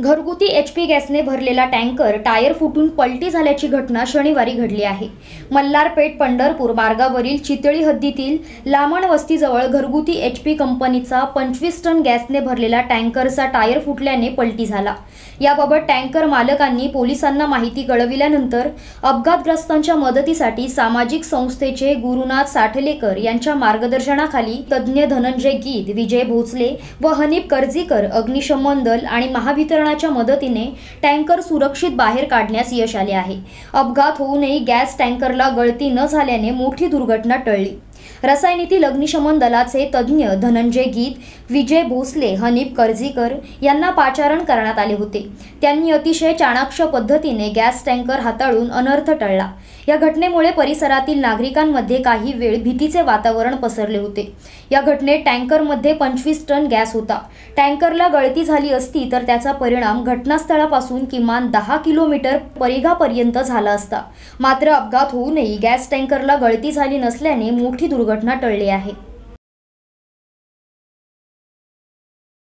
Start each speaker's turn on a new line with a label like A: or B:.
A: घरगुती H P गॅसने भरलेला टँकर टायर फुटून पलटी झाल्याची घटना शनिवारी घडली आहे. मल्हारपेठ पंढरपूर मार्गावरील चितळी हद्दीतील लामण वस्तीजवळ घरगुती एच पी कंपनीचा पंचवीस टन गॅसने भरलेला टँकरचा टायर फुटल्याने पलटी झाला. याबाबत टँकर मालकांनी पोलिसांना माहिती कळविल्यानंतर अपघातग्रस्तांच्या मदतीसाठी सामाजिक संस्थेचे गुरुनाथ साठलेकर यांच्या मार्गदर्शनाखाली तज्ज्ञ धनंजय गीत विजय भोसले व हनीप कर्जीकर अग्निशमन दल आणि महावितरण महावितरणाच्या मदतीने टँकर सुरक्षित बाहेर काढण्यास यश आले आहे. अपघात होऊनही गॅस टँकरला गळती न झाल्याने मोठी दुर्घटना टळली. रसायनीतील अग्निशमन दलाचे तज्ज्ञ धनंजय गीत विजय भोसले हनीफ कर्जीकर यांना पाचारण करण्यात आले होते. त्यांनी अतिशय चाणाक्ष पद्धतीने गॅस टँकर हाताळून अनर्थ टळला. या घटनेमुळे परिसरातील नागरिकांमध्ये काही वेळ भीतीचे वातावरण पसरले होते. या घटनेत टँकरमध्ये पंचवीस टन गॅस होता. टँकरला गळती झाली असती तर त्याचा परिणाम घटनास्थळापासून किमान दहा किलोमीटर परिघापर्यंत झाला असता. मात्र अपघात होऊनही गॅस टँकरला गळती झाली नसल्याने मोठी दुर्घटना टळली आहे.